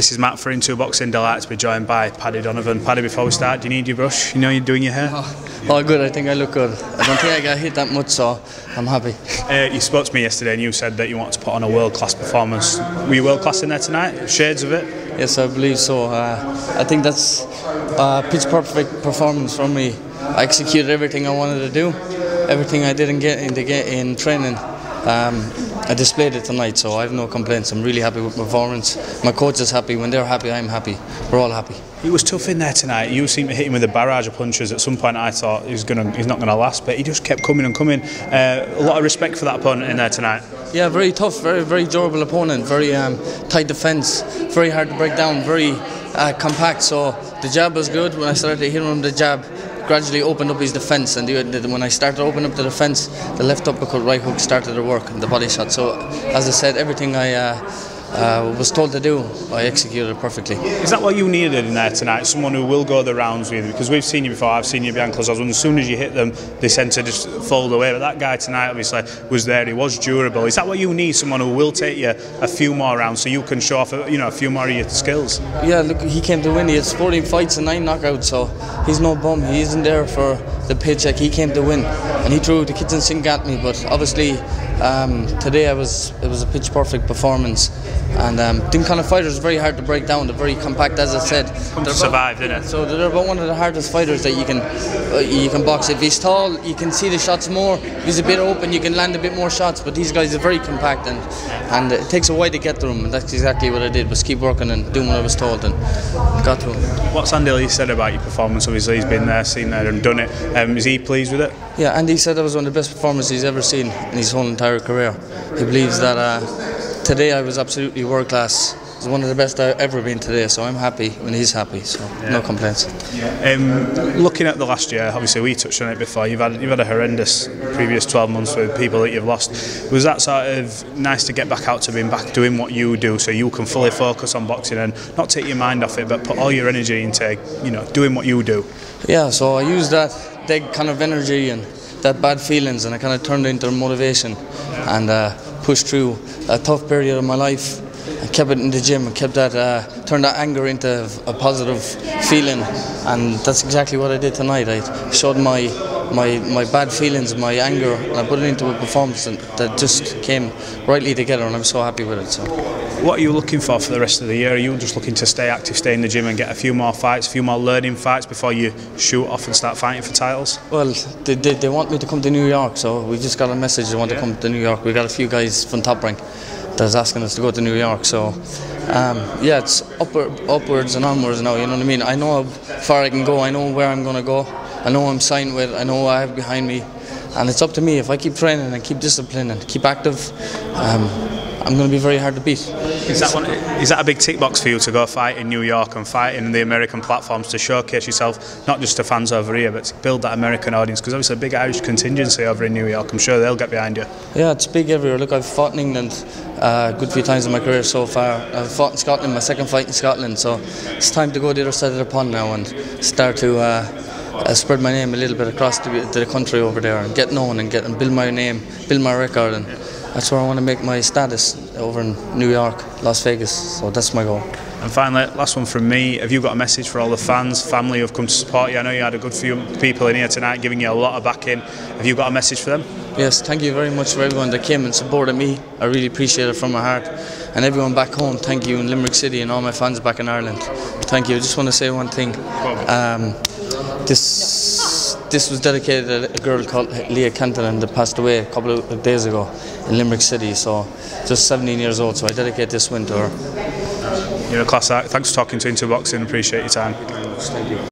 This is Matt for Intu Boxing. Delighted to be joined by Paddy Donovan. Paddy, before we start, do you need your brush? You know you're doing your hair? Oh, oh, good. I think I look good. I don't think I got hit that much, so I'm happy. Uh, you spoke to me yesterday and you said that you want to put on a world class performance. Were you world class in there tonight? Shades of it? Yes, I believe so. Uh, I think that's a pitch perfect performance from me. I executed everything I wanted to do, everything I didn't get in the in training. Um, I displayed it tonight, so I have no complaints. I'm really happy with my performance. My coach is happy. When they're happy, I'm happy. We're all happy. He was tough in there tonight. You seemed to hit him with a barrage of punches. At some point, I thought he's gonna, he's not going to last, but he just kept coming and coming. Uh, a lot of respect for that opponent in there tonight. Yeah, very tough, very very durable opponent. Very um, tight defence. Very hard to break down. Very uh, compact. So the jab was good. When I started to hit him the jab, gradually opened up his defence, and when I started to open up the defence, the left uppercut, right hook started to work, and the body shot. So, as I said, everything I uh, uh, was told to do, I executed perfectly. Is that what you needed in there tonight? Someone who will go the rounds with you? Because we've seen you before, I've seen you behind closed doors. As soon as you hit them, they tend to just fold away. But that guy tonight, obviously, was there. He was durable. Is that what you need? Someone who will take you a few more rounds so you can show off, you know, a few more of your skills. Yeah, look, he came to win. He had 14 fights and nine knockouts, so he's no bum. He isn't there for the paycheck. He came to win, and he threw the kitchen sink at me. But obviously, um, today I was it was a pitch perfect performance. And um, them kind of fighters are very hard to break down. They're very compact, as I said. Survive, didn't it? So they're about one of the hardest fighters that you can uh, you can box. If he's tall, you can see the shots more. If he's a bit open, you can land a bit more shots. But these guys are very compact, and and it takes a while to get to them. And that's exactly what I did. Was keep working and doing what I was told, and got to him. What's Andy Lee said about your performance? Obviously, he's been there, seen there, and done it. Um, is he pleased with it? Yeah, Andy said that was one of the best performances he's ever seen in his whole entire career. He believes that. Uh, today I was absolutely world class. It's one of the best I've ever been today, so I'm happy when he's happy. So yeah. no complaints. Um, looking at the last year, obviously we touched on it before. You've had you've had a horrendous previous 12 months with people that you've lost. Was that sort of nice to get back out to being back doing what you do, so you can fully focus on boxing and not take your mind off it, but put all your energy into you know doing what you do? Yeah, so I use that that kind of energy and that bad feelings, and I kind of turned it into motivation and uh, pushed through a tough period of my life. I kept it in the gym and kept that, uh, turned that anger into a positive feeling, and that's exactly what I did tonight. I showed my my my bad feelings, my anger, and I put it into a performance that just came rightly together, and I'm so happy with it. So. What are you looking for for the rest of the year? Are you just looking to stay active, stay in the gym, and get a few more fights, a few more learning fights before you shoot off and start fighting for titles? Well, they, they, they want me to come to New York, so we just got a message they want yeah. to come to New York. We got a few guys from Top Rank that's asking us to go to New York. So, um, yeah, it's upward, upwards and onwards now. You know what I mean? I know how far I can go. I know where I'm going to go. I know I'm signed with. I know what I have behind me, and it's up to me. If I keep training and keep disciplining, and keep active, um, I'm going to be very hard to beat. Is that, one, is that a big tick box for you to go fight in New York and fight in the American platforms to showcase yourself, not just to fans over here, but to build that American audience? Because obviously a big Irish contingency over in New York. I'm sure they'll get behind you. Yeah, it's big everywhere. Look, I've fought in England uh, a good few times in my career so far. I've fought in Scotland, my second fight in Scotland. So it's time to go the other side of the pond now and start to. Uh, uh, spread my name a little bit across the, the, country over there and get known and get and build my name, build my record, and that's where I want to make my status over in New York, Las Vegas. So that's my goal. And finally, last one from me. Have you got a message for all the fans, family who've come to support you? I know you had a good few people in here tonight giving you a lot of backing. Have you got a message for them? Yes, thank you very much for everyone that came and supported me. I really appreciate it from my heart. And everyone back home, thank you in Limerick City and all my fans back in Ireland. Thank you. I just want to say one thing. Um, this this was dedicated to a girl called Leah Canton that passed away a couple of days ago in Limerick City. So just 17 years old. So I dedicate this win to her. You're a class act. Thanks for talking to Intu Boxing. Appreciate your time. Thank you.